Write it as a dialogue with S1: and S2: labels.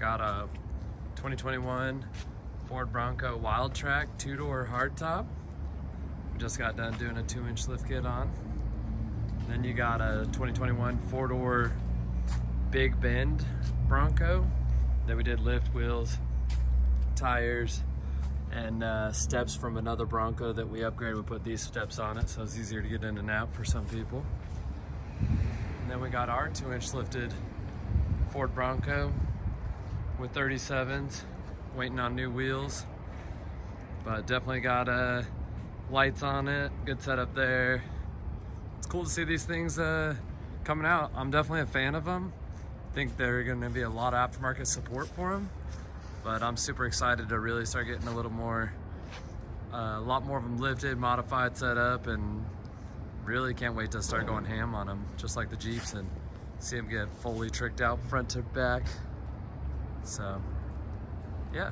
S1: Got a 2021 Ford Bronco Wildtrak two-door hardtop. We just got done doing a two-inch lift kit on. Then you got a 2021 four-door Big Bend Bronco that we did lift wheels, tires, and uh, steps from another Bronco that we upgraded. We put these steps on it so it's easier to get in and out for some people. And then we got our two-inch lifted Ford Bronco with 37s, waiting on new wheels. But definitely got uh, lights on it, good setup there. It's cool to see these things uh, coming out. I'm definitely a fan of them. think they're gonna be a lot of aftermarket support for them. But I'm super excited to really start getting a little more, uh, a lot more of them lifted, modified, set up, and really can't wait to start going ham on them, just like the Jeeps, and see them get fully tricked out front to back. So, yeah.